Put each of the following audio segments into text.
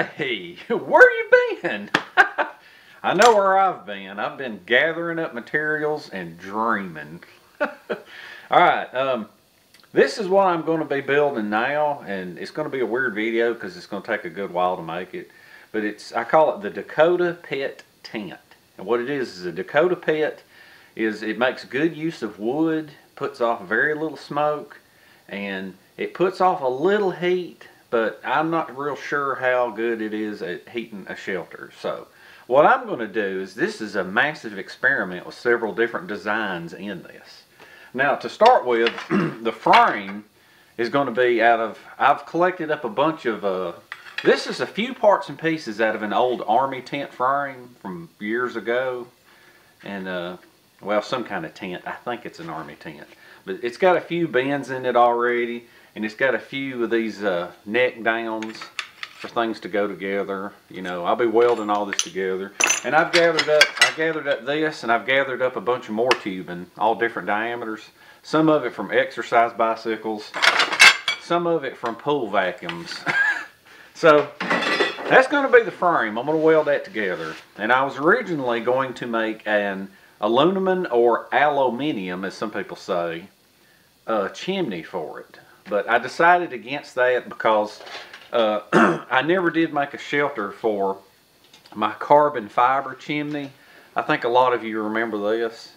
Hey, where you been? I know where I've been. I've been gathering up materials and dreaming. All right, um, this is what I'm going to be building now, and it's going to be a weird video because it's going to take a good while to make it. But it's I call it the Dakota Pit Tent. And what it is is a Dakota Pit is it makes good use of wood, puts off very little smoke, and it puts off a little heat but I'm not real sure how good it is at heating a shelter. So what I'm going to do is this is a massive experiment with several different designs in this. Now to start with, the frame is going to be out of, I've collected up a bunch of, uh, this is a few parts and pieces out of an old army tent frame from years ago. And, uh, well, some kind of tent. I think it's an army tent. But it's got a few bends in it already and it's got a few of these uh, neck downs for things to go together. You know, I'll be welding all this together. And I've gathered up, I gathered up this and I've gathered up a bunch of more tubing, all different diameters. Some of it from exercise bicycles, some of it from pool vacuums. so that's going to be the frame. I'm going to weld that together. And I was originally going to make an aluminum or aluminium, as some people say, uh, chimney for it. But I decided against that because uh, I never did make a shelter for my carbon fiber chimney. I think a lot of you remember this.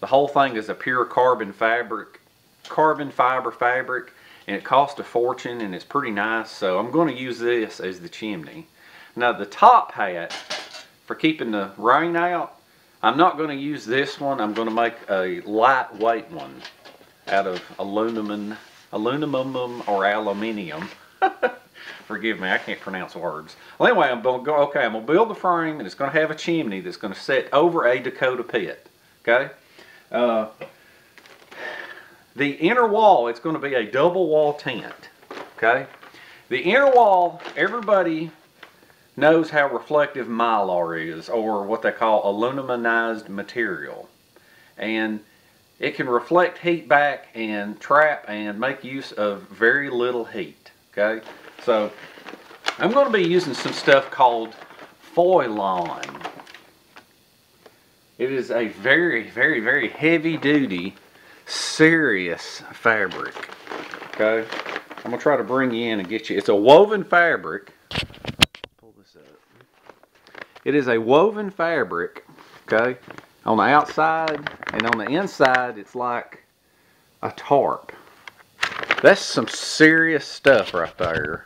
The whole thing is a pure carbon fabric, carbon fiber fabric, and it cost a fortune and it's pretty nice. So I'm going to use this as the chimney. Now the top hat for keeping the rain out, I'm not going to use this one. I'm going to make a lightweight one out of aluminum aluminum or aluminium. Forgive me, I can't pronounce words. Well, anyway, I'm going to go, okay, I'm going to build the frame and it's going to have a chimney that's going to set over a Dakota pit. Okay? Uh, the inner wall, it's going to be a double wall tent. Okay? The inner wall, everybody knows how reflective mylar is, or what they call aluminized material. And it can reflect heat back and trap and make use of very little heat. Okay, so I'm going to be using some stuff called Foylon. It is a very, very, very heavy duty, serious fabric. Okay, I'm going to try to bring you in and get you. It's a woven fabric. Pull this up. It is a woven fabric. Okay, on the outside and on the inside it's like a tarp. That's some serious stuff right there.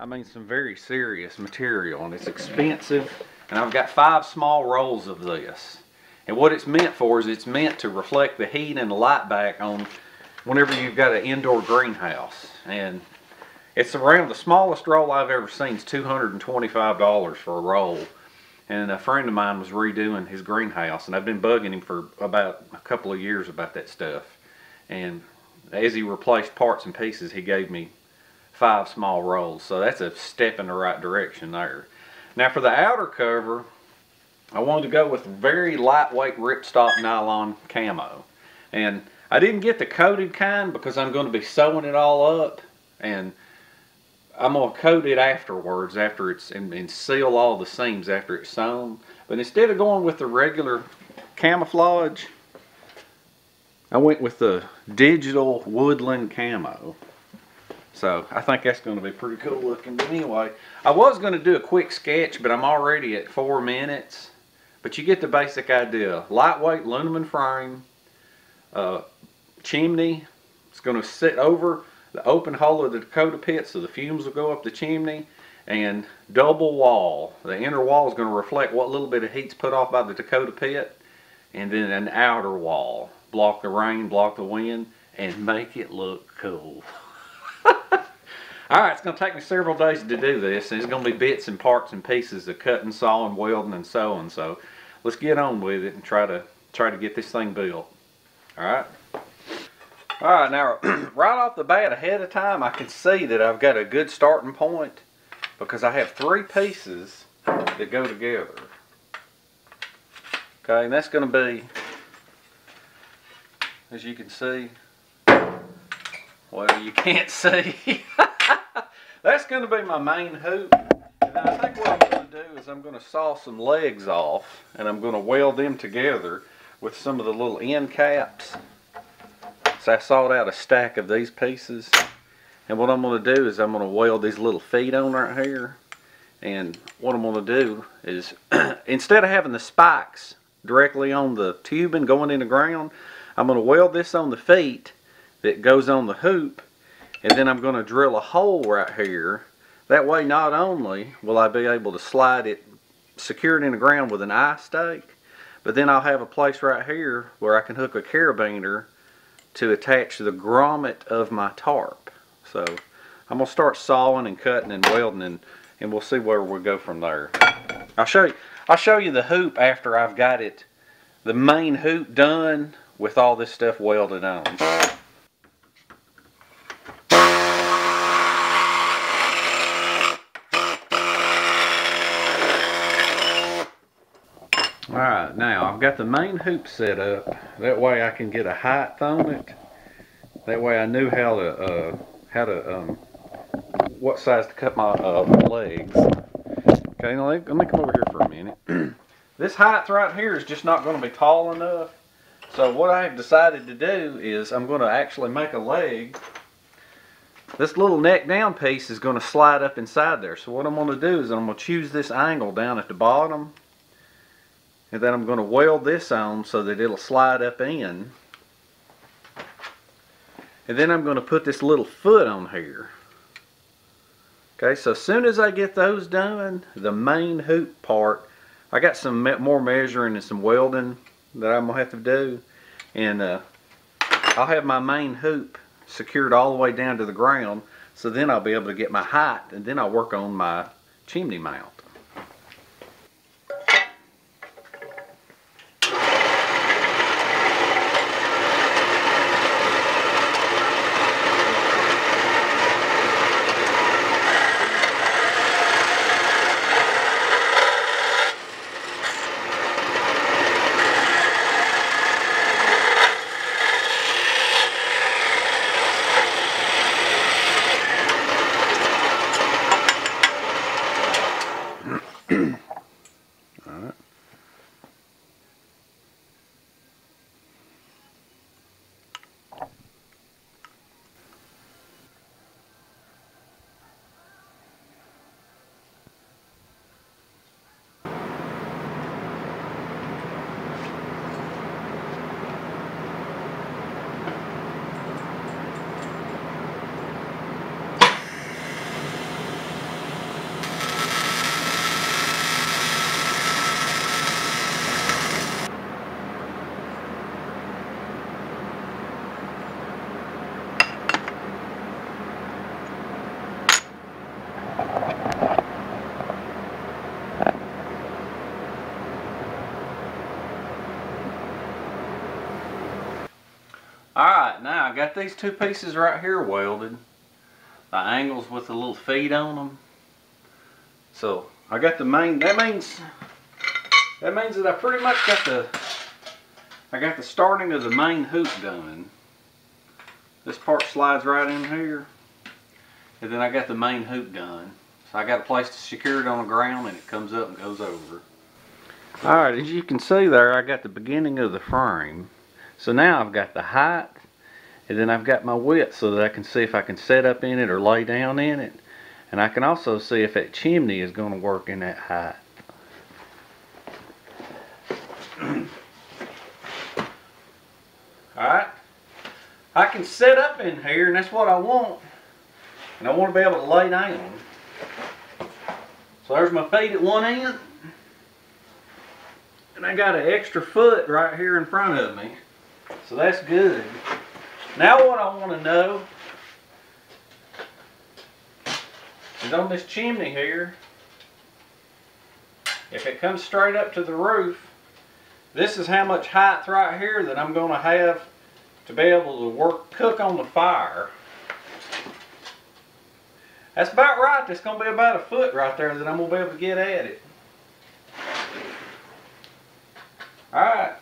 I mean some very serious material and it's expensive and I've got five small rolls of this. And what it's meant for is it's meant to reflect the heat and the light back on whenever you've got an indoor greenhouse. And it's around the smallest roll I've ever seen is $225 for a roll and a friend of mine was redoing his greenhouse and I've been bugging him for about a couple of years about that stuff. And as he replaced parts and pieces he gave me five small rolls. So that's a step in the right direction there. Now for the outer cover I wanted to go with very lightweight ripstop nylon camo. And I didn't get the coated kind because I'm going to be sewing it all up. And I'm going to coat it afterwards after it's and, and, seal all the seams after it's sewn. But instead of going with the regular camouflage, I went with the digital woodland camo. So I think that's going to be pretty cool looking. But anyway, I was going to do a quick sketch, but I'm already at four minutes. But you get the basic idea. Lightweight aluminum frame, uh, chimney. It's going to sit over the open hole of the Dakota pit so the fumes will go up the chimney and double wall. The inner wall is going to reflect what little bit of heat's put off by the Dakota pit and then an outer wall. Block the rain, block the wind, and make it look cool. Alright, it's going to take me several days to do this. And it's going to be bits and parts and pieces of cutting, sawing, welding, and sewing. So let's get on with it and try to try to get this thing built. Alright. All right, now right off the bat ahead of time, I can see that I've got a good starting point because I have three pieces that go together. Okay, and that's going to be, as you can see, well, you can't see. that's going to be my main hoop. And I think what I'm going to do is I'm going to saw some legs off and I'm going to weld them together with some of the little end caps. So I sawed out a stack of these pieces. And what I'm going to do is I'm going to weld these little feet on right here. And what I'm going to do is instead of having the spikes directly on the tubing going in the ground I'm going to weld this on the feet that goes on the hoop. And then I'm going to drill a hole right here. That way not only will I be able to slide it secure it in the ground with an eye stake but then I'll have a place right here where I can hook a carabiner to attach the grommet of my tarp so I'm going to start sawing and cutting and welding and, and we'll see where we go from there I'll show you I'll show you the hoop after I've got it the main hoop done with all this stuff welded on. Now I've got the main hoop set up. That way I can get a height on it. That way I knew how to, uh, how to, um, what size to cut my uh, legs. Okay, now let me come over here for a minute. this height right here is just not going to be tall enough. So what I've decided to do is I'm going to actually make a leg. This little neck down piece is going to slide up inside there. So what I'm going to do is I'm going to choose this angle down at the bottom. And then I'm going to weld this on so that it'll slide up in. And then I'm going to put this little foot on here. Okay, so as soon as I get those done, the main hoop part, I got some more measuring and some welding that I'm going to have to do. And uh, I'll have my main hoop secured all the way down to the ground. So then I'll be able to get my height and then I'll work on my chimney mount. Alright, now I got these two pieces right here welded. The angles with the little feet on them. So I got the main, that means, that means that I pretty much got the, I got the starting of the main hoop done. This part slides right in here. And then I got the main hoop done. So I got a place to secure it on the ground and it comes up and goes over. Alright, as you can see there, I got the beginning of the frame. So now I've got the height and then I've got my width so that I can see if I can set up in it or lay down in it. And I can also see if that chimney is going to work in that height. Alright. I can set up in here and that's what I want. And I want to be able to lay down. So there's my feet at one end. And I got an extra foot right here in front of me. So that's good. Now what I want to know is on this chimney here, if it comes straight up to the roof, this is how much height right here that I'm going to have to be able to work, cook on the fire. That's about right. That's going to be about a foot right there that I'm going to be able to get at it. Alright.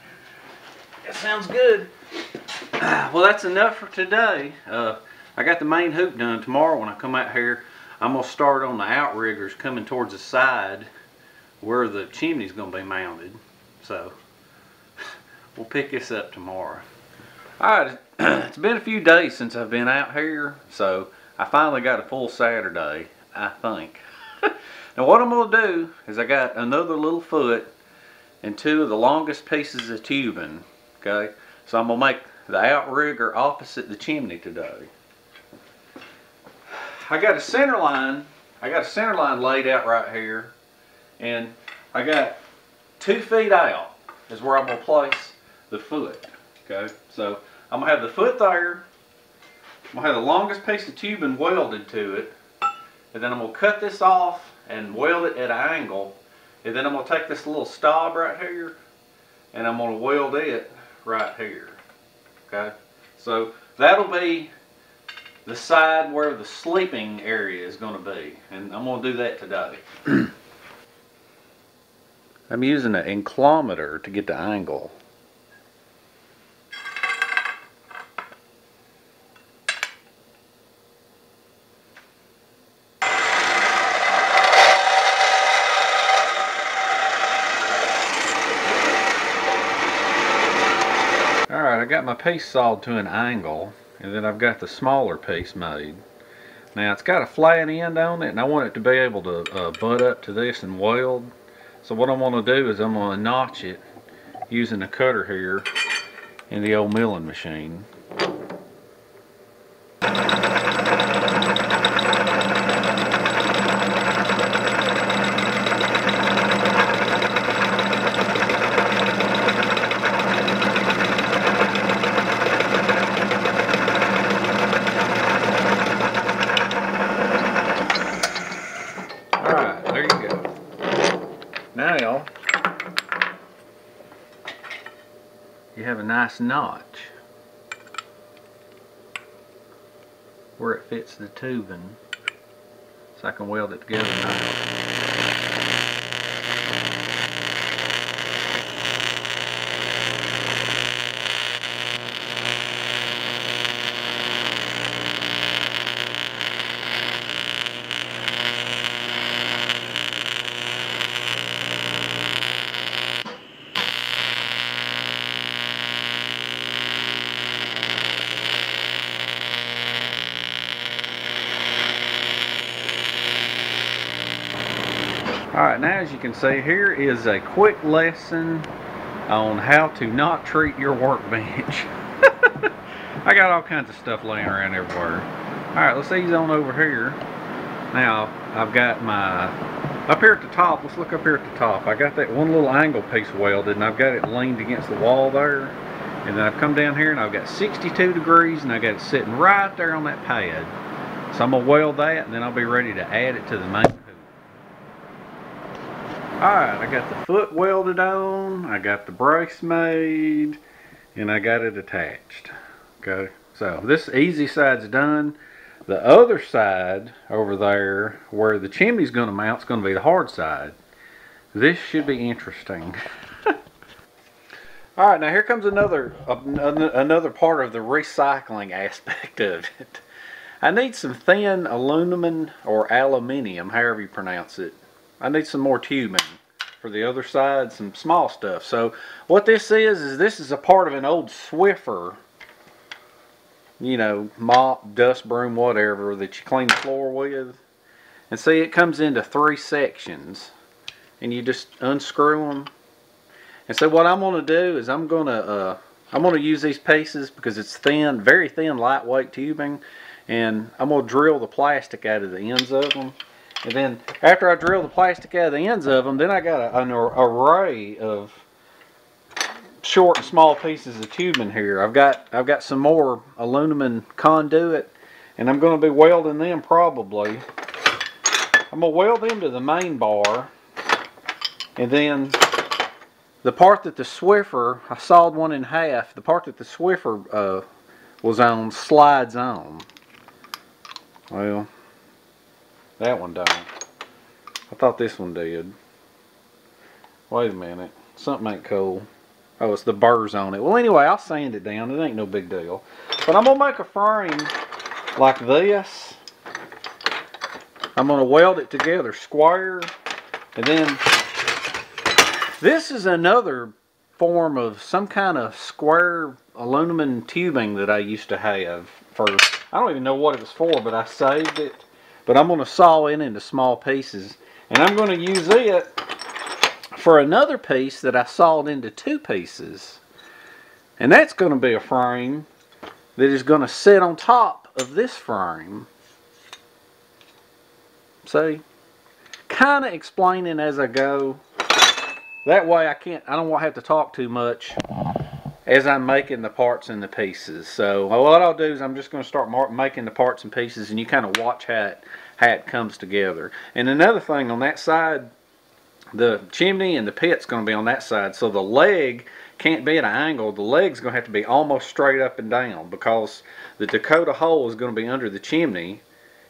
That sounds good. Well, that's enough for today. Uh, I got the main hoop done. Tomorrow when I come out here, I'm going to start on the outriggers coming towards the side where the chimney's going to be mounted. So we'll pick this up tomorrow. Alright, it's been a few days since I've been out here, so I finally got a full Saturday, I think. now what I'm going to do is I got another little foot and two of the longest pieces of tubing, okay? So I'm going to make the outrigger opposite the chimney today. I got a center line, I got a center line laid out right here, and I got two feet out is where I'm going to place the foot, okay? So I'm gonna have the foot there. I'm gonna have the longest piece of tubing welded to it. And then I'm gonna cut this off and weld it at an angle. And then I'm gonna take this little stop right here and I'm gonna weld it right here. Okay? So that'll be the side where the sleeping area is gonna be. And I'm gonna do that today. I'm using an inclometer to get the angle. Alright, I got my piece sawed to an angle and then I've got the smaller piece made. Now it's got a flat end on it and I want it to be able to uh, butt up to this and weld. So what I'm going to do is I'm going to notch it using a cutter here in the old milling machine. you have a nice notch where it fits the tubing so I can weld it together now. Alright, now as you can see, here is a quick lesson on how to not treat your workbench. I got all kinds of stuff laying around everywhere. Alright, let's ease on over here. Now, I've got my, up here at the top, let's look up here at the top. I got that one little angle piece welded and I've got it leaned against the wall there. And then I've come down here and I've got 62 degrees and I got it sitting right there on that pad. So I'm to weld that and then I'll be ready to add it to the main Alright, I got the foot welded on, I got the brace made, and I got it attached. Okay, so this easy side's done. The other side over there, where the chimney's going to mount, is going to be the hard side. This should be interesting. Alright, now here comes another another part of the recycling aspect of it. I need some thin aluminum or aluminium, however you pronounce it. I need some more tubing for the other side, some small stuff. So what this is, is this is a part of an old Swiffer, you know, mop, dust broom, whatever, that you clean the floor with. And see, it comes into three sections. And you just unscrew them. And so what I'm going to do is I'm going to, uh, I'm going to use these pieces because it's thin, very thin, lightweight tubing. And I'm going to drill the plastic out of the ends of them. And then after I drill the plastic out of the ends of them, then I got a, an array of short and small pieces of tubing here. I've got I've got some more aluminum conduit and I'm going to be welding them probably. I'm going to weld them to the main bar and then the part that the Swiffer, I sawed one in half, the part that the Swiffer uh, was on slides on. Well, that one don't. I thought this one did. Wait a minute. Something ain't cool. Oh, it's the burrs on it. Well, anyway, I'll sand it down. It ain't no big deal. But I'm going to make a frame like this. I'm going to weld it together square. And then this is another form of some kind of square aluminum tubing that I used to have for, I don't even know what it was for, but I saved it. But I'm going to saw it into small pieces. And I'm going to use it for another piece that I sawed into two pieces. And that's going to be a frame that is going to sit on top of this frame. See? Kind of explaining as I go. That way I can't, I don't wanna have to talk too much as I'm making the parts and the pieces. So what I'll do is I'm just going to start making the parts and pieces and you kind of watch how it, how it comes together. And another thing on that side, the chimney and the pit's going to be on that side. So the leg can't be at an angle. The leg's going to have to be almost straight up and down because the Dakota hole is going to be under the chimney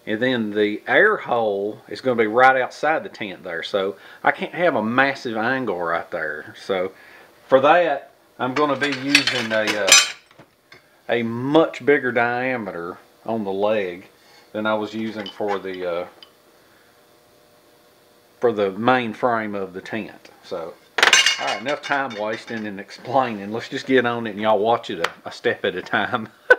and then the air hole is going to be right outside the tent there so I can't have a massive angle right there so for that I'm going to be using a uh, a much bigger diameter on the leg than I was using for the uh, for the main frame of the tent. So alright enough time wasting and explaining. Let's just get on it and y'all watch it a, a step at a time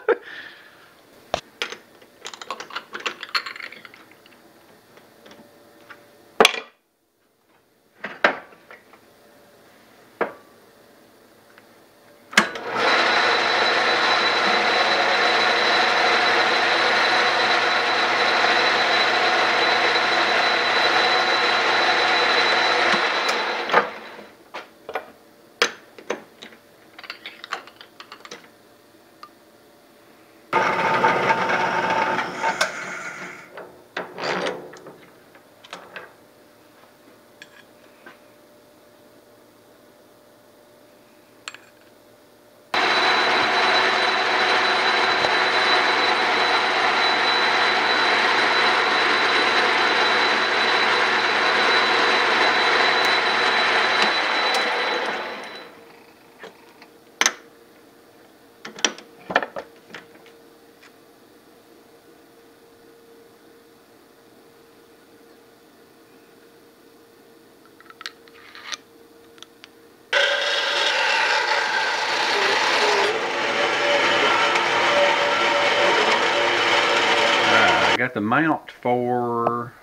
got the mount for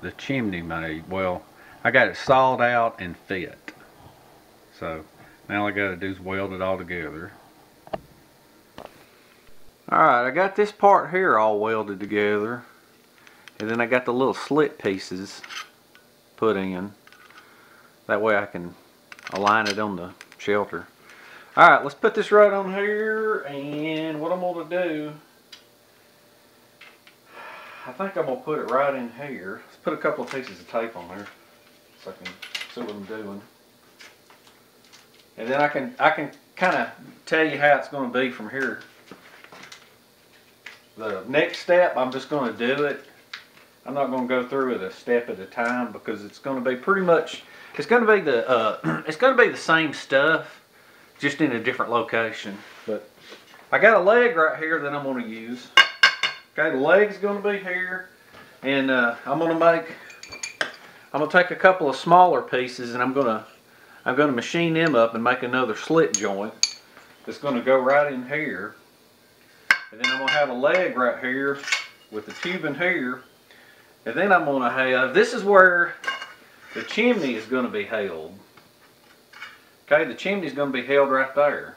the chimney made. Well, I got it sawed out and fit. So now all I got to do is weld it all together. Alright, I got this part here all welded together. And then I got the little slit pieces put in. That way I can align it on the shelter. Alright, let's put this right on here. And what I'm going to do I think I'm going to put it right in here. Let's put a couple of pieces of tape on there so I can see what I'm doing. And then I can I can kind of tell you how it's going to be from here. The next step, I'm just going to do it. I'm not going to go through it a step at a time because it's going to be pretty much, it's going to be the, uh, it's going to be the same stuff, just in a different location. But I got a leg right here that I'm going to use. Okay, the leg's going to be here. And uh, I'm going to make, I'm going to take a couple of smaller pieces and I'm going to, I'm going to machine them up and make another slit joint that's going to go right in here. And then I'm going to have a leg right here with the tubing here. And then I'm going to have, this is where the chimney is going to be held. Okay, the chimney is going to be held right there.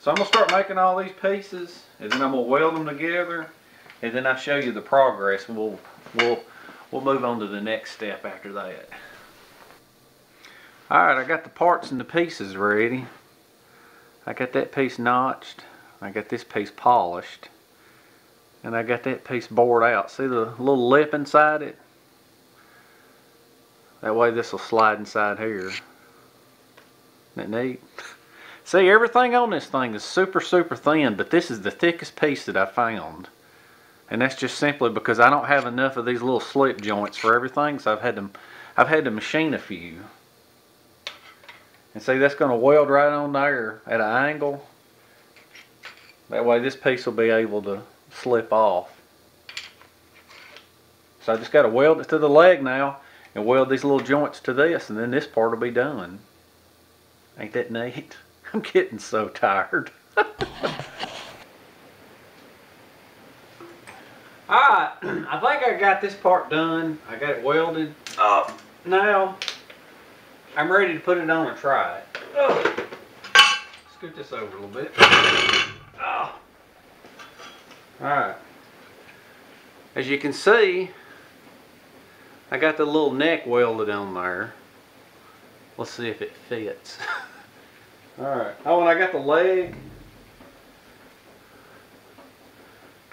So I'm going to start making all these pieces and then I'm going to weld them together and then I show you the progress and we'll we'll we'll move on to the next step after that. Alright I got the parts and the pieces ready. I got that piece notched I got this piece polished and I got that piece bored out. See the little lip inside it? That way this will slide inside here. Isn't that neat? See everything on this thing is super super thin but this is the thickest piece that I found and that's just simply because I don't have enough of these little slip joints for everything so I've had to I've had to machine a few and see that's going to weld right on there at an angle that way this piece will be able to slip off So I just got to weld it to the leg now and weld these little joints to this and then this part will be done. Ain't that neat? I'm getting so tired. Alright, I think I got this part done. I got it welded up. Now, I'm ready to put it on and try it. Oh. Scoot this over a little bit. Oh. Alright. As you can see, I got the little neck welded on there. Let's see if it fits. Alright. Oh, and I got the leg.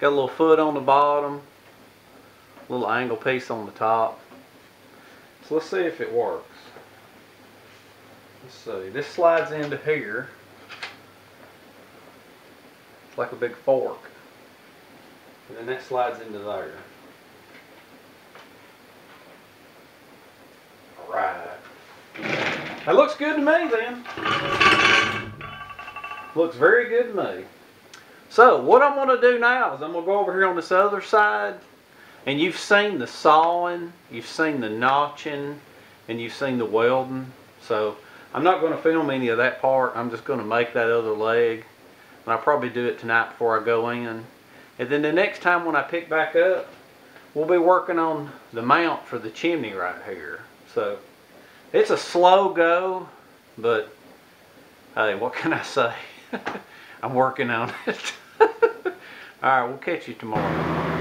Got a little foot on the bottom. A little angle piece on the top. So let's see if it works. Let's see. This slides into here. It's like a big fork. And then that slides into there. Alright. That looks good to me then. Looks very good to me. So what I'm going to do now is I'm going to go over here on this other side and you've seen the sawing, you've seen the notching, and you've seen the welding. So I'm not going to film any of that part. I'm just going to make that other leg. And I'll probably do it tonight before I go in. And then the next time when I pick back up, we'll be working on the mount for the chimney right here. So it's a slow go, but hey, what can I say? I'm working on it. Alright, we'll catch you tomorrow.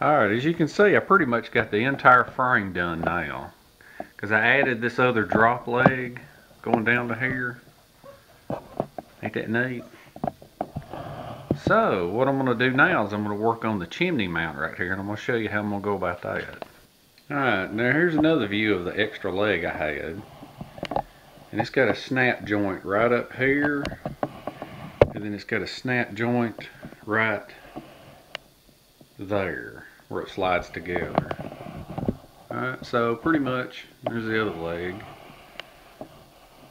Alright, as you can see, I pretty much got the entire frame done now. Because I added this other drop leg going down to here. Ain't that neat? So, what I'm going to do now is I'm going to work on the chimney mount right here. And I'm going to show you how I'm going to go about that. Alright, now here's another view of the extra leg I had. And it's got a snap joint right up here. And then it's got a snap joint right there where it slides together. Alright, so pretty much, there's the other leg.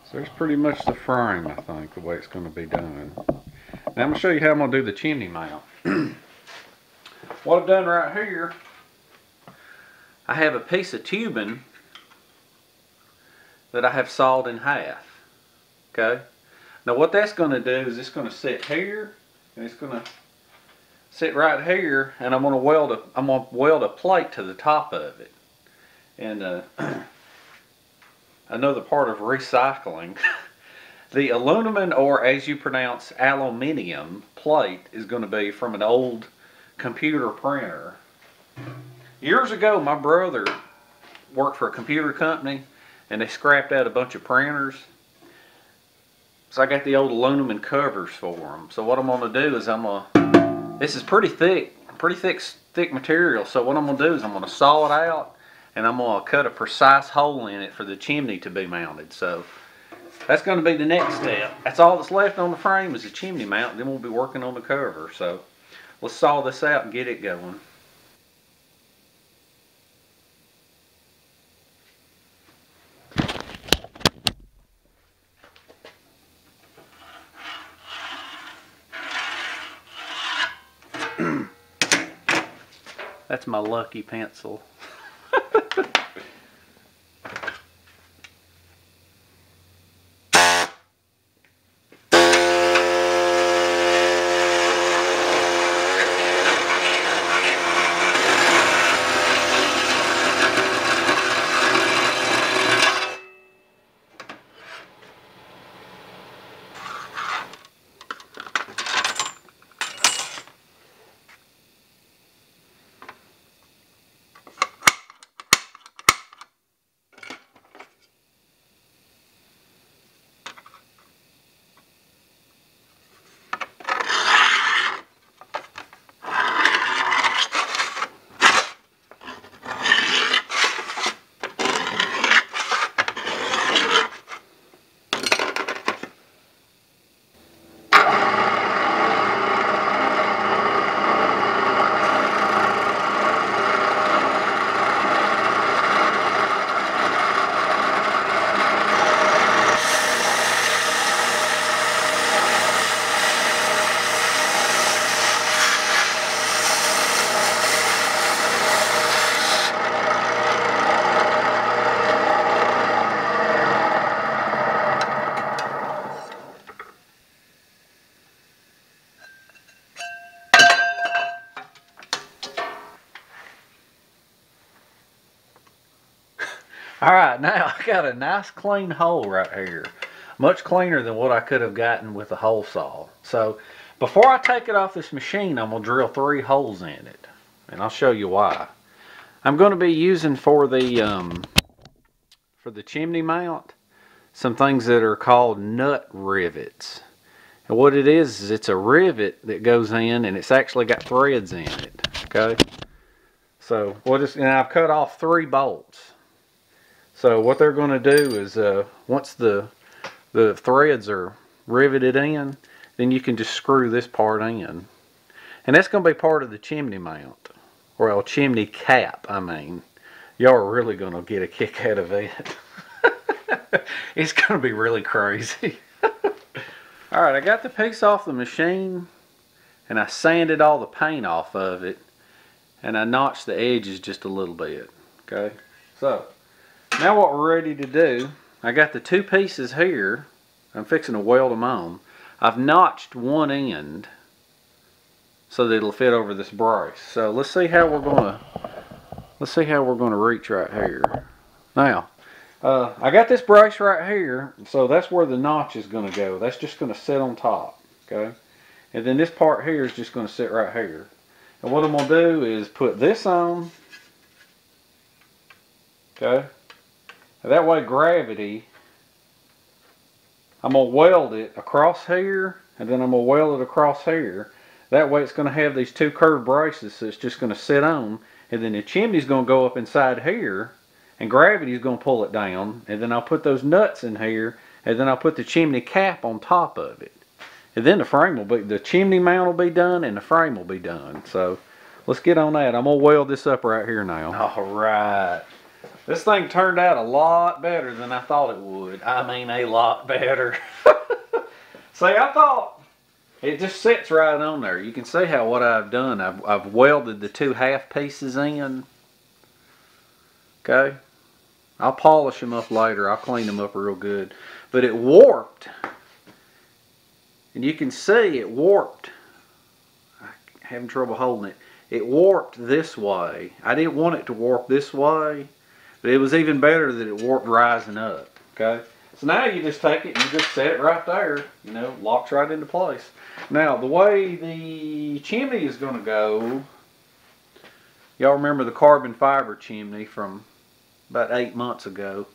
So there's pretty much the frame, I think, the way it's going to be done. Now I'm going to show you how I'm going to do the chimney mount. what I've done right here, I have a piece of tubing that I have sawed in half. Okay? Now what that's going to do is it's going to sit here, and it's going to sit right here and I'm going to weld a I'm going to weld a plate to the top of it and uh, another part of recycling the aluminum or as you pronounce aluminium plate is going to be from an old computer printer years ago my brother worked for a computer company and they scrapped out a bunch of printers so I got the old aluminum covers for them so what I'm going to do is I'm going to this is pretty thick, pretty thick, thick material. So what I'm going to do is I'm going to saw it out and I'm going to cut a precise hole in it for the chimney to be mounted. So that's going to be the next step. That's all that's left on the frame is the chimney mount. Then we'll be working on the cover. So let's saw this out and get it going. That's my lucky pencil. Got a nice clean hole right here. Much cleaner than what I could have gotten with a hole saw. So before I take it off this machine, I'm gonna drill three holes in it. And I'll show you why. I'm gonna be using for the, um, for the chimney mount, some things that are called nut rivets. And what it is, is it's a rivet that goes in and it's actually got threads in it, okay? So we'll just, and I've cut off three bolts. So what they're going to do is uh, once the the threads are riveted in, then you can just screw this part in. And that's going to be part of the chimney mount. Or a chimney cap, I mean. Y'all are really going to get a kick out of it. it's going to be really crazy. Alright, I got the piece off the machine and I sanded all the paint off of it and I notched the edges just a little bit. Okay, so now what we're ready to do, I got the two pieces here. I'm fixing to weld them on. I've notched one end so that it'll fit over this brace. So let's see how we're gonna let's see how we're gonna reach right here. Now, uh, I got this brace right here, so that's where the notch is gonna go. That's just gonna sit on top, okay? And then this part here is just gonna sit right here. And what I'm to do is put this on. Okay. That way gravity, I'm going to weld it across here. And then I'm going to weld it across here. That way it's going to have these two curved braces that's just going to sit on. And then the chimney's going to go up inside here. And gravity's going to pull it down. And then I'll put those nuts in here. And then I'll put the chimney cap on top of it. And then the frame will be, the chimney mount will be done and the frame will be done. So let's get on that. I'm going to weld this up right here now. All right. This thing turned out a lot better than I thought it would. I mean a lot better. see, I thought it just sits right on there. You can see how what I've done. I've, I've welded the two half pieces in. Okay. I'll polish them up later. I'll clean them up real good. But it warped and you can see it warped. I'm having trouble holding it. It warped this way. I didn't want it to warp this way, but it was even better that it warped rising up. Okay. So now you just take it and you just set it right there. You know, locks right into place. Now the way the chimney is going to go, y'all remember the carbon fiber chimney from about eight months ago.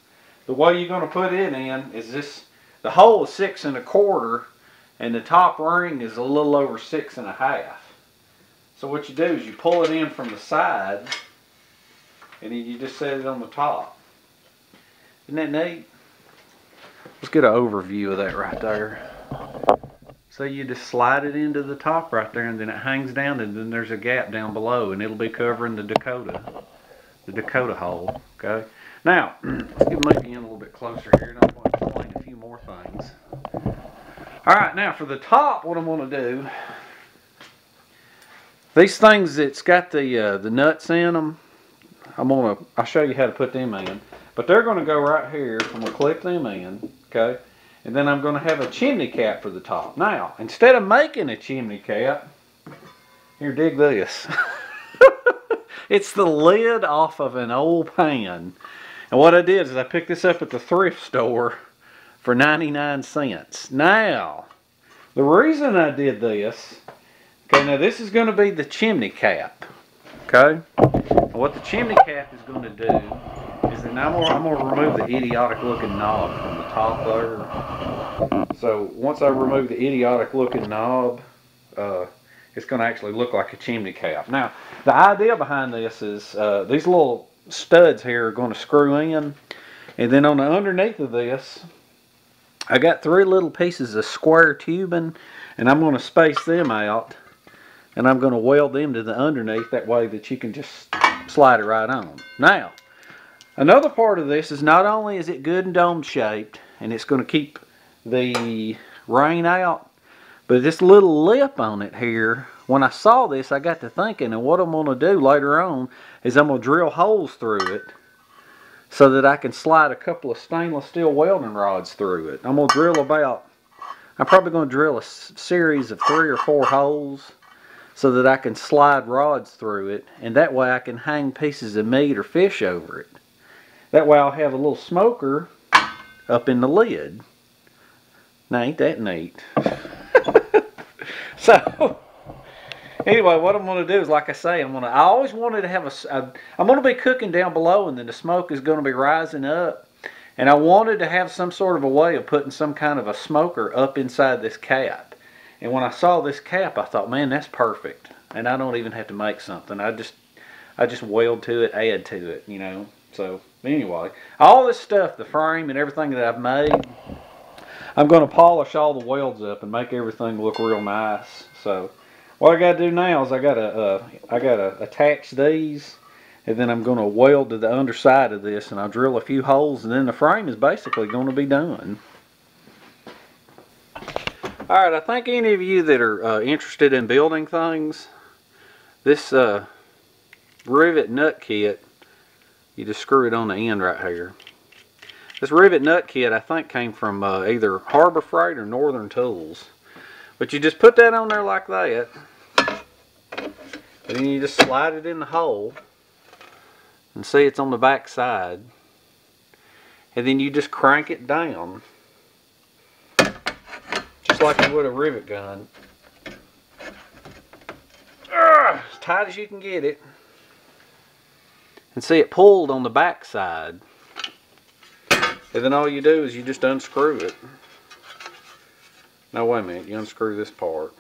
The way you're going to put it in is this, the hole is six and a quarter and the top ring is a little over six and a half. So what you do is you pull it in from the side and then you just set it on the top. Isn't that neat? Let's get an overview of that right there. So you just slide it into the top right there and then it hangs down and then there's a gap down below and it'll be covering the Dakota, the Dakota hole, okay? Now, let's get moving in a little bit closer here and I'm going to explain a few more things. All right, now for the top, what I'm going to do, these things that's got the uh, the nuts in them, I'm to, I'll show you how to put them in. But they're going to go right here. I'm to clip them in, okay? And then I'm going to have a chimney cap for the top. Now, instead of making a chimney cap, here, dig this. it's the lid off of an old pan. And what I did is I picked this up at the thrift store for 99 cents. Now, the reason I did this, okay, now this is going to be the chimney cap, okay? What the chimney cap is going to do is that now I'm going to remove the idiotic looking knob from the top there. So once I remove the idiotic looking knob, uh, it's going to actually look like a chimney cap. Now, the idea behind this is uh, these little studs here are going to screw in. And then on the underneath of this, I got three little pieces of square tubing and I'm going to space them out and I'm going to weld them to the underneath that way that you can just slide it right on. Now, another part of this is not only is it good and dome shaped and it's going to keep the rain out, but this little lip on it here, when I saw this, I got to thinking, and what I'm going to do later on is I'm going to drill holes through it so that I can slide a couple of stainless steel welding rods through it. I'm going to drill about, I'm probably going to drill a series of three or four holes so that I can slide rods through it and that way I can hang pieces of meat or fish over it. That way I'll have a little smoker up in the lid. Now ain't that neat? so anyway, what I'm going to do is, like I say, I'm going to. I always wanted to have a. a I'm going to be cooking down below, and then the smoke is going to be rising up. And I wanted to have some sort of a way of putting some kind of a smoker up inside this cap. And when I saw this cap, I thought, man, that's perfect. And I don't even have to make something. I just, I just weld to it, add to it, you know. So anyway, all this stuff, the frame and everything that I've made, I'm going to polish all the welds up and make everything look real nice. So what I got to do now is I got to uh, I got to attach these and then I'm going to weld to the underside of this and I'll drill a few holes and then the frame is basically going to be done. Alright, I think any of you that are uh, interested in building things, this uh, rivet nut kit, you just screw it on the end right here. This rivet nut kit I think came from uh, either Harbor Freight or Northern Tools. But you just put that on there like that. And then you just slide it in the hole. And see it's on the back side. And then you just crank it down. Just like you would a rivet gun. as tight as you can get it. And see it pulled on the back side. And then all you do is you just unscrew it. Now wait a minute, you unscrew this part.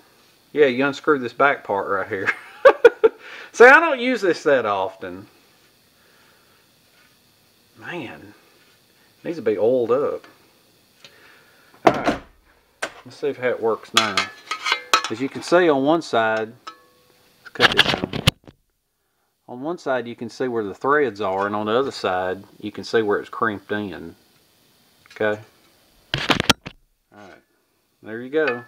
Yeah, you unscrew this back part right here. See, I don't use this that often. Man, needs to be oiled up. Let's see how it works now. As you can see on one side, let's cut this on. On one side you can see where the threads are and on the other side you can see where it's crimped in. Okay. Alright. There you go.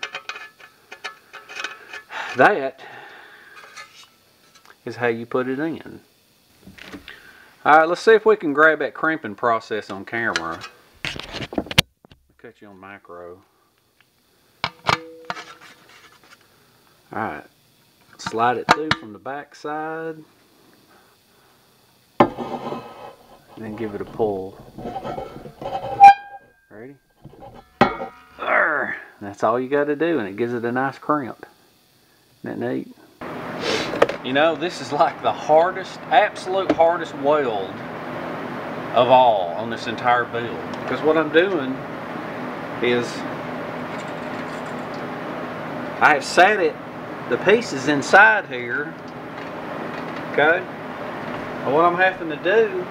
That is how you put it in. Alright, let's see if we can grab that crimping process on camera. Cut you on macro. Alright, slide it through from the back side. And then give it a pull. Ready? That's all you got to do, and it gives it a nice crimp. Isn't that neat? You know, this is like the hardest, absolute hardest weld of all on this entire build. Because what I'm doing is I have sat it, the pieces inside here, okay? And what I'm having to do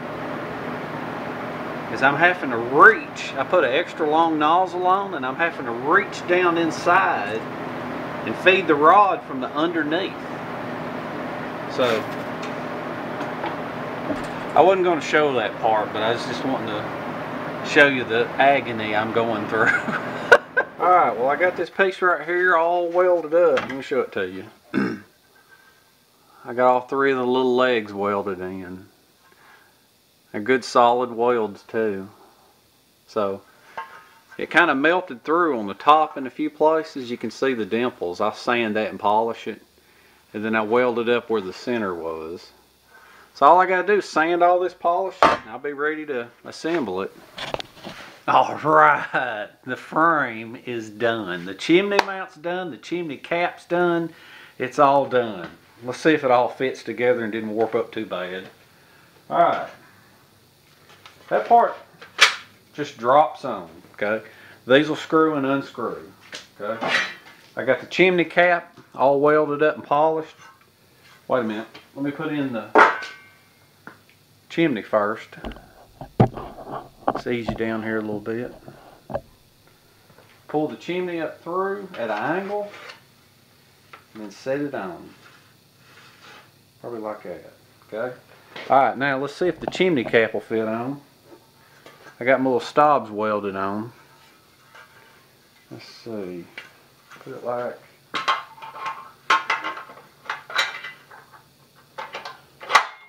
is I'm having to reach, I put an extra long nozzle on and I'm having to reach down inside and feed the rod from the underneath. So, I wasn't going to show that part, but I was just wanting to show you the agony I'm going through. Alright, well I got this piece right here all welded up. Let me show it to you. I got all three of the little legs welded in. A good solid welds too. So it kind of melted through on the top in a few places. You can see the dimples. I sand that and polish it. And then I welded it up where the center was. So all I got to do is sand all this polish and I'll be ready to assemble it. Alright, the frame is done. The chimney mount's done, the chimney cap's done. It's all done. Let's see if it all fits together and didn't warp up too bad. Alright. That part just drops on, okay? These will screw and unscrew, okay? I got the chimney cap all welded up and polished. Wait a minute, let me put in the chimney first. Let's ease you down here a little bit. Pull the chimney up through at an angle and then set it on. Probably like that, okay? All right, now let's see if the chimney cap will fit on. I got my little stobs welded on. Let's see. Put it like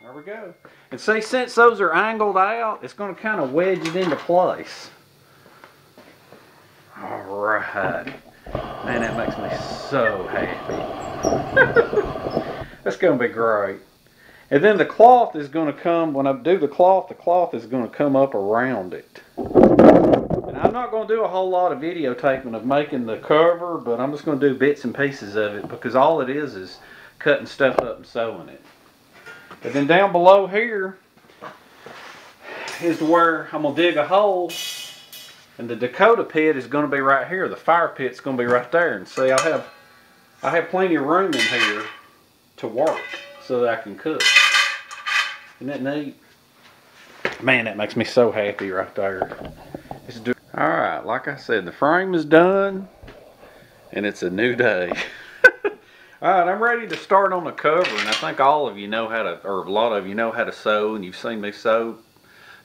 There we go. And see, since those are angled out, it's going to kind of wedge it into place. Alright. Man, that makes me so happy. That's going to be great. And then the cloth is going to come, when I do the cloth, the cloth is going to come up around it. And I'm not going to do a whole lot of videotaping of making the cover, but I'm just going to do bits and pieces of it because all it is is cutting stuff up and sewing it. And then down below here is where I'm going to dig a hole and the Dakota pit is going to be right here. The fire pit's going to be right there. And see, I have, I have plenty of room in here to work so that I can cook. Isn't that neat? Man, that makes me so happy right there. All right, like I said, the frame is done and it's a new day. all right, I'm ready to start on the cover and I think all of you know how to, or a lot of you know how to sew and you've seen me sew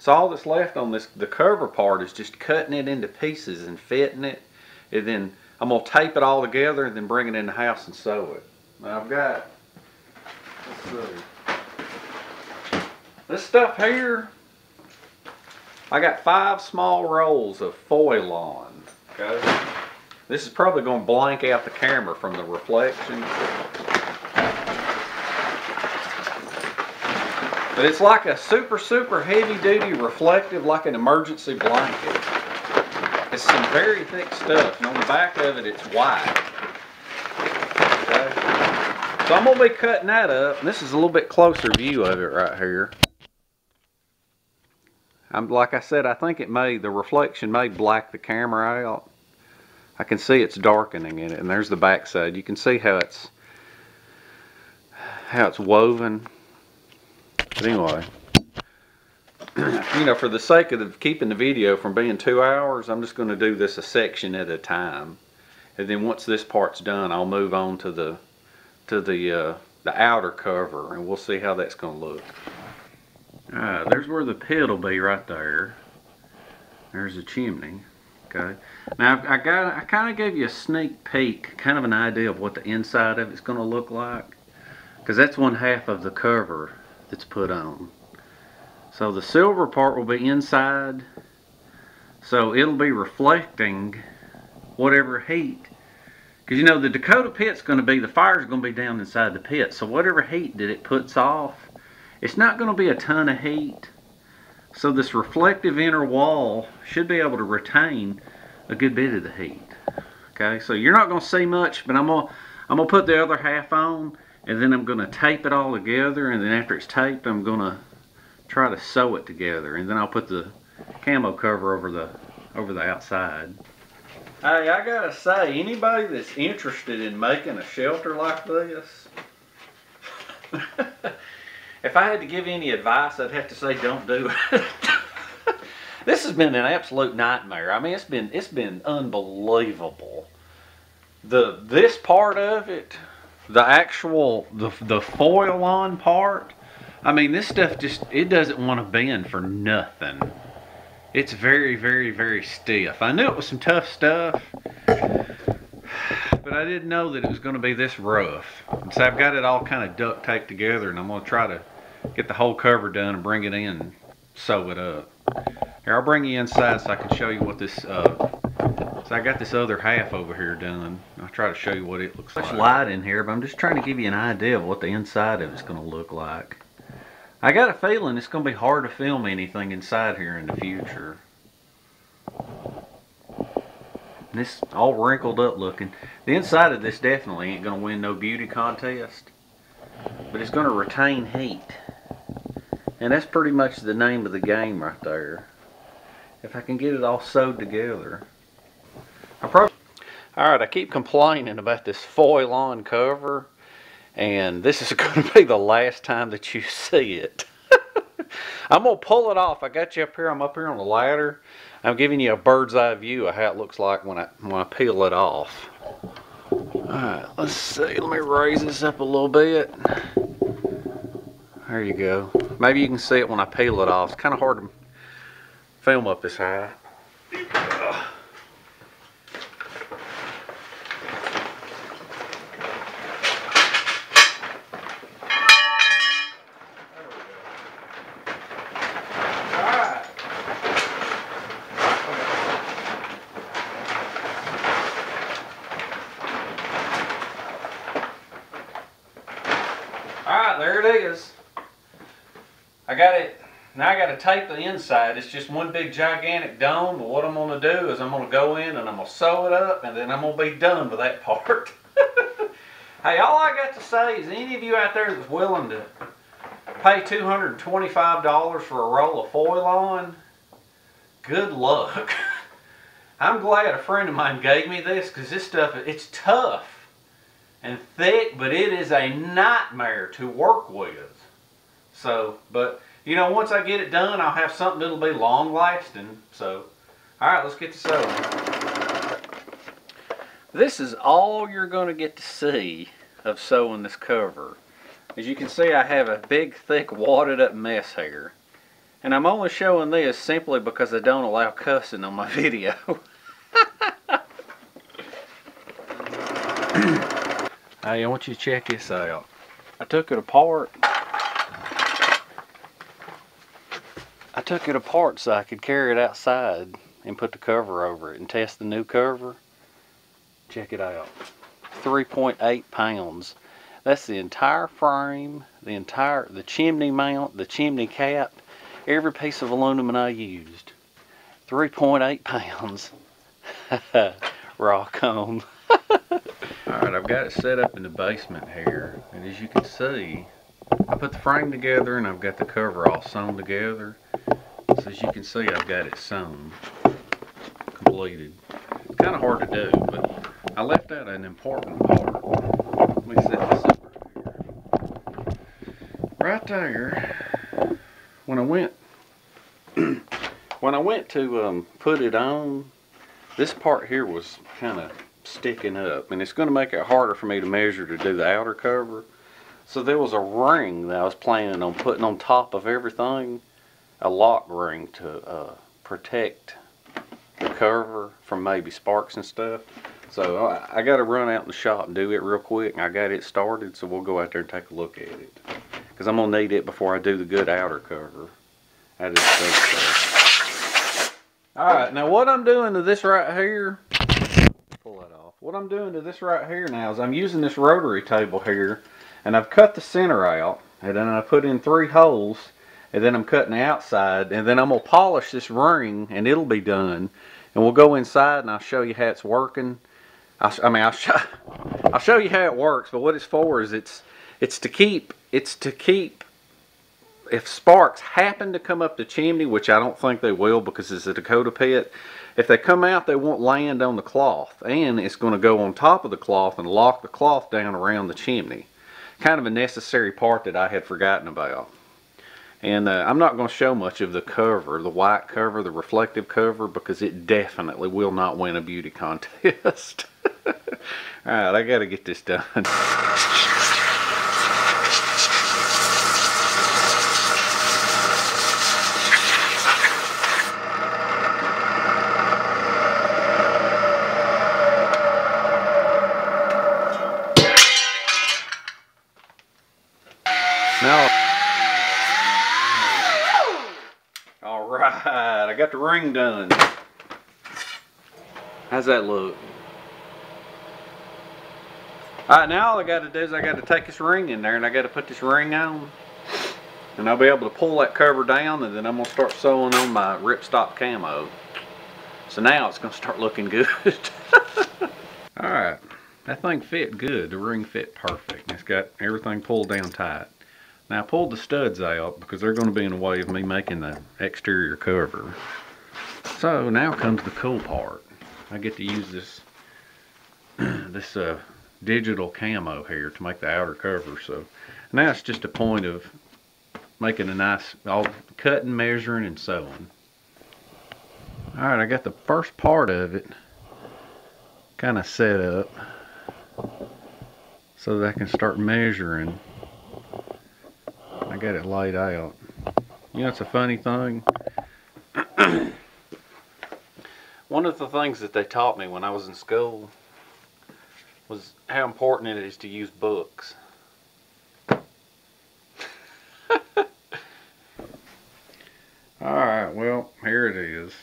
so all that's left on this, the cover part is just cutting it into pieces and fitting it. And then I'm going to tape it all together and then bring it in the house and sew it. Now I've got, let's see. This stuff here, I got five small rolls of Foylon. Okay. This is probably going to blank out the camera from the reflection. But it's like a super, super heavy duty reflective, like an emergency blanket. It's some very thick stuff, and on the back of it, it's white. Okay. So I'm going to be cutting that up, and this is a little bit closer view of it right here. I'm, like I said, I think it may, the reflection may black the camera out. I can see it's darkening in it, and there's the back side. You can see how it's, how it's woven but anyway, you know, for the sake of keeping the video from being two hours, I'm just going to do this a section at a time. And then once this part's done, I'll move on to the to the uh, the outer cover, and we'll see how that's going to look. Alright, there's where the pit will be right there. There's the chimney. Okay. Now I got I kind of gave you a sneak peek, kind of an idea of what the inside of it's going to look like, because that's one half of the cover that's put on. So the silver part will be inside. So it'll be reflecting whatever heat. Because you know the Dakota pit's going to be, the fire's going to be down inside the pit. So whatever heat that it puts off, it's not going to be a ton of heat. So this reflective inner wall should be able to retain a good bit of the heat. Okay, so you're not going to see much, but I'm going to I'm to put the other half on and then I'm going to tape it all together and then after it's taped I'm going to try to sew it together and then I'll put the camo cover over the over the outside. Hey, I gotta say, anybody that's interested in making a shelter like this, if I had to give any advice, I'd have to say don't do it. this has been an absolute nightmare. I mean, it's been it's been unbelievable. The this part of it, the actual the the Foylon part i mean this stuff just it doesn't want to bend for nothing it's very very very stiff i knew it was some tough stuff but i didn't know that it was going to be this rough and so i've got it all kind of duct taped together and i'm going to try to get the whole cover done and bring it in and sew it up here i'll bring you inside so i can show you what this uh, so I got this other half over here done. I'll try to show you what it looks like. There's light in here, but I'm just trying to give you an idea of what the inside of it's going to look like. I got a feeling it's going to be hard to film anything inside here in the future. And this all wrinkled up looking. The inside of this definitely ain't going to win no beauty contest. But it's going to retain heat. And that's pretty much the name of the game right there. If I can get it all sewed together. I probably Alright, I keep complaining about this Foylon cover, and this is going to be the last time that you see it. I'm going to pull it off. I got you up here. I'm up here on the ladder. I'm giving you a bird's eye view of how it looks like when I, when I peel it off. Alright, let's see. Let me raise this up a little bit. There you go. Maybe you can see it when I peel it off. It's kind of hard to film up this high. Alright, there it is. Now I got to tape the inside. It's just one big gigantic dome. But what I'm going to do is I'm going to go in and I'm going to sew it up, and then I'm going to be done with that part. hey, all I got to say is any of you out there that's willing to pay $225 for a roll of Foylon, good luck. I'm glad a friend of mine gave me this because this stuff, it's tough and thick, but it is a nightmare to work with. So, but you know, once I get it done, I'll have something that'll be long lasting. So, all right, let's get to sewing. This is all you're going to get to see of sewing this cover. As you can see, I have a big, thick, wadded up mess here. And I'm only showing this simply because I don't allow cussing on my video. hey, I want you to check this out. I took it apart. I took it apart so I could carry it outside and put the cover over it and test the new cover. Check it out. 3.8 pounds. That's the entire frame, the entire, the chimney mount, the chimney cap, every piece of aluminum I used. 3.8 pounds. Rock on. Alright, I've got it set up in the basement here. And as you can see, I put the frame together and I've got the cover all sewn together. So as you can see, I've got it sewn, completed. It's kind of hard to do, but I left out an important part. Let me set this up right there. When I went, when I went to um, put it on, this part here was kind of sticking up and it's going to make it harder for me to measure to do the outer cover so there was a ring that I was planning on putting on top of everything a lock ring to uh, protect the cover from maybe sparks and stuff. So I, I got to run out in the shop and do it real quick I got it started so we'll go out there and take a look at it. Because I'm gonna need it before I do the good outer cover. That is Alright, now what I'm doing to this right here pull that off. What I'm doing to this right here now is I'm using this rotary table here and I've cut the center out and then I put in three holes and then I'm cutting the outside and then I'm gonna polish this ring and it'll be done and we'll go inside and I'll show you how it's working I'll, I mean I'll show I'll show you how it works but what it's for is it's it's to keep it's to keep if sparks happen to come up the chimney which I don't think they will because it's a Dakota pit if they come out, they won't land on the cloth. And it's going to go on top of the cloth and lock the cloth down around the chimney. Kind of a necessary part that I had forgotten about. And uh, I'm not going to show much of the cover, the white cover, the reflective cover, because it definitely will not win a beauty contest. Alright, I got to get this done. Now, all right, I got the ring done. How's that look? All right, now all I got to do is I got to take this ring in there and I got to put this ring on. And I'll be able to pull that cover down and then I'm to start sewing on my ripstop camo. So now it's to start looking good. Alright, that thing fit good. The ring fit perfect. It's got everything pulled down tight. Now I pulled the studs out because they're to be in the way of me making the exterior cover. So now comes the cool part. I get to use this this uh, digital camo here to make the outer cover. So now it's just a point of making a nice, all cutting, measuring, and sewing. Alright, I got the first part of it kind of set up so that I can start measuring I got it laid out. You know, it's a funny thing. One of the things that they taught me when I was in school was how important it is to use books. Alright, well, here it is.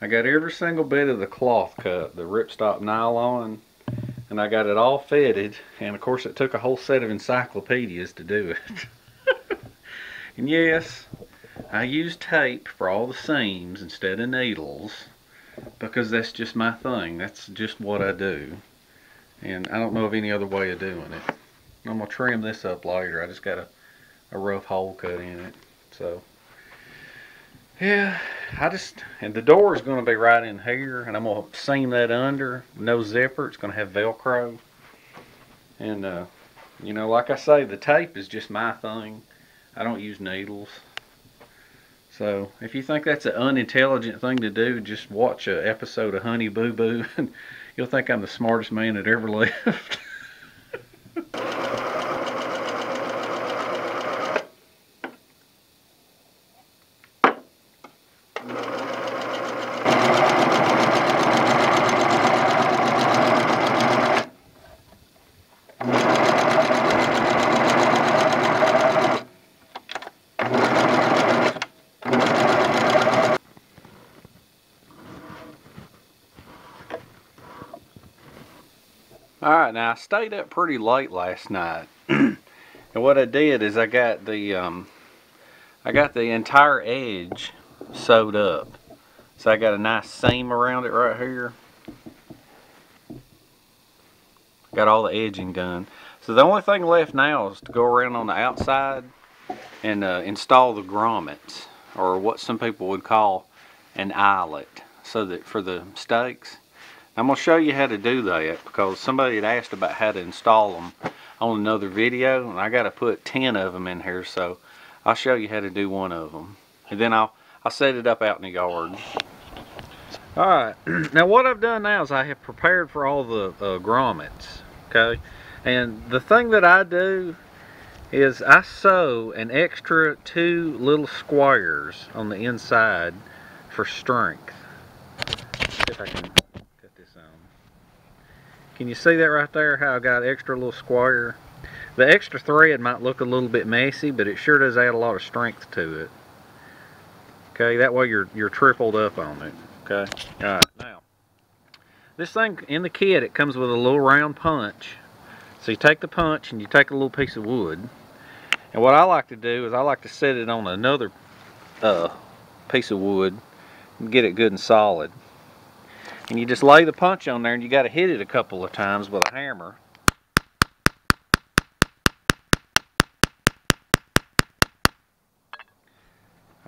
I got every single bit of the cloth cut, the ripstop nylon, and I got it all fitted and of course it took a whole set of encyclopedias to do it And yes, I use tape for all the seams instead of needles because that's just my thing. That's just what I do. And I don't know of any other way of doing it. I'm going to trim this up later. I just got a, a rough hole cut in it. So, yeah, I just, and the door is going to be right in here. And I'm going to seam that under. No zipper. It's going to have Velcro. And, uh, you know, like I say, the tape is just my thing. I don't use needles. So if you think that's an unintelligent thing to do, just watch an episode of Honey Boo Boo and you'll think I'm the smartest man that ever lived. Alright, now I stayed up pretty late last night. and what I did is I got the um, I got the entire edge sewed up. So I got a nice seam around it right here. Got all the edging done. So the only thing left now is to go around on the outside and uh, install the grommets or what some people would call an eyelet so that for the stakes I'm going to show you how to do that because somebody had asked about how to install them on another video and I got to put 10 of them in here so I'll show you how to do one of them and then I'll, I'll set it up out in the yard. Alright, now what I've done now is I have prepared for all the uh, grommets, okay? And the thing that I do is I sew an extra two little squares on the inside for strength. See if I can can you see that right there, how I got extra little square? The extra thread might look a little bit messy, but it sure does add a lot of strength to it. Okay, that way you're, you're tripled up on it. Okay, alright, now. This thing, in the kit, it comes with a little round punch. So you take the punch and you take a little piece of wood. And what I like to do is I like to set it on another uh, piece of wood and get it good and solid. And you just lay the punch on there and you got to hit it a couple of times with a hammer.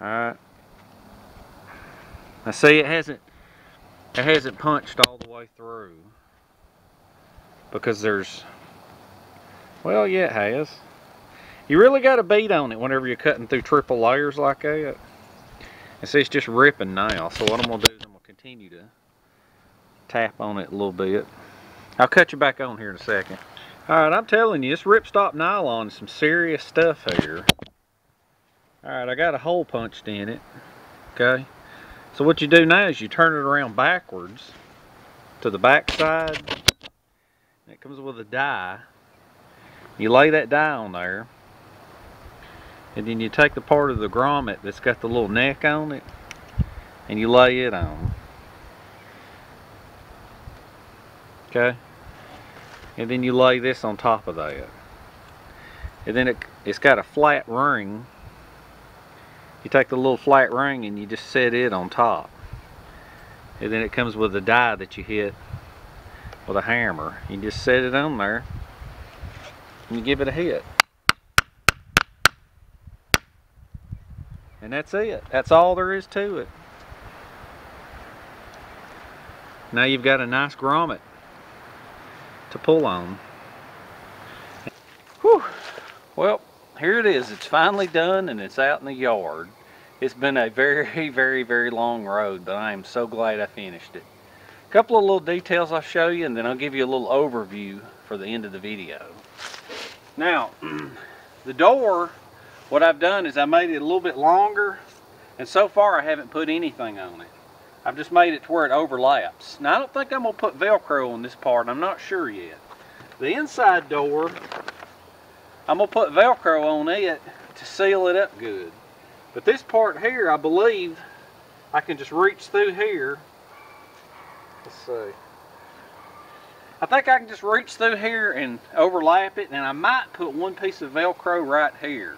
Alright. I see it hasn't it hasn't punched all the way through. Because there's well yeah it has. You really got to beat on it whenever you're cutting through triple layers like that. And see it's just ripping now. So what I'm going to do is I'm going to continue to tap on it a little bit. I'll cut you back on here in a second. Alright, I'm telling you, this ripstop nylon is some serious stuff here. Alright, I got a hole punched in it. Okay. So what you do now is you turn it around backwards to the back side. It comes with a die. You lay that die on there. And then you take the part of the grommet that's got the little neck on it. And you lay it on. Okay? And then you lay this on top of that. And then it, it's got a flat ring. You take the little flat ring and you just set it on top. And then it comes with a die that you hit with a hammer. You just set it on there and you give it a hit. And that's it. That's all there is to it. Now you've got a nice grommet to pull on. Whew. Well, here it is. It's finally done and it's out in the yard. It's been a very, very, very long road, but I am so glad I finished it. A couple of little details I'll show you and then I'll give you a little overview for the end of the video. Now, the door, what I've done is I made it a little bit longer and so far I haven't put anything on it. I've just made it to where it overlaps. Now I don't think I'm going to put Velcro on this part. I'm not sure yet. The inside door, I'm going to put Velcro on it to seal it up good. But this part here, I believe I can just reach through here. Let's see. I think I can just reach through here and overlap it and I might put one piece of Velcro right here.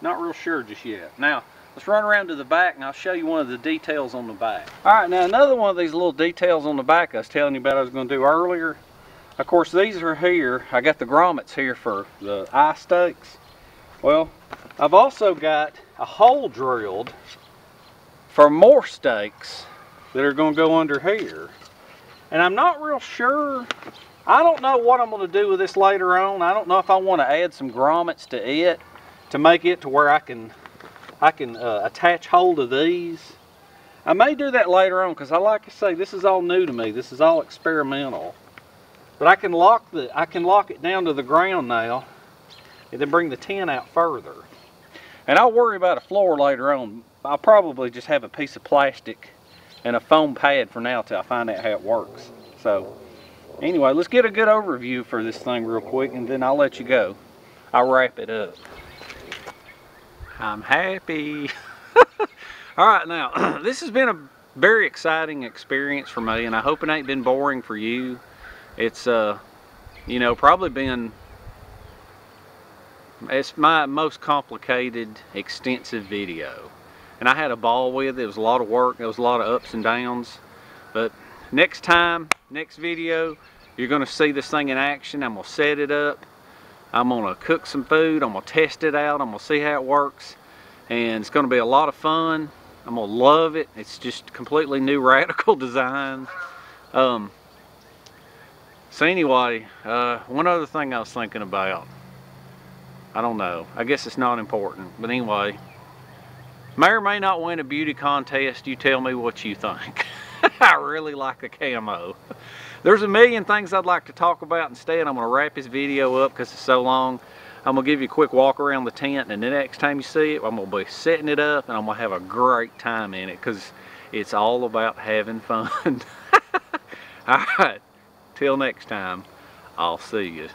Not real sure just yet. Now, let's run around to the back and I'll show you one of the details on the back. All right, now another one of these little details on the back I was telling you about I was going to do earlier. Of course, these are here. I got the grommets here for the eye stakes. Well, I've also got a hole drilled for more stakes that are going to go under here. And I'm not real sure. I don't know what I'm going to do with this later on. I don't know if I want to add some grommets to it to make it to where I can I can uh, attach hold of these. I may do that later on because I like to say this is all new to me. This is all experimental. But I can lock the I can lock it down to the ground now and then bring the tin out further. And I'll worry about a floor later on. I'll probably just have a piece of plastic and a foam pad for now till I find out how it works. So anyway, let's get a good overview for this thing real quick and then I'll let you go. I'll wrap it up. I'm happy. All right, now, this has been a very exciting experience for me and I hope it ain't been boring for you. It's, uh, you know, probably been it's my most complicated, extensive video. And I had a ball with it. It was a lot of work. There was a lot of ups and downs. But next time, next video, you're going to see this thing in action. I'm going to set it up. I'm to cook some food. I'm to test it out. I'm to see how it works. And it's to be a lot of fun. I'm to love it. It's just completely new radical design. Um, so anyway, uh, one other thing I was thinking about. I don't know. I guess it's not important. But anyway, may or may not win a beauty contest. You tell me what you think. I really like the camo. There's a million things I'd like to talk about. Instead, I'm going to wrap this video up because it's so long. I'm going to give you a quick walk around the tent. And the next time you see it, I'm going to be setting it up. And I'm going to have a great time in it because it's all about having fun. all right. Till next time, I'll see you.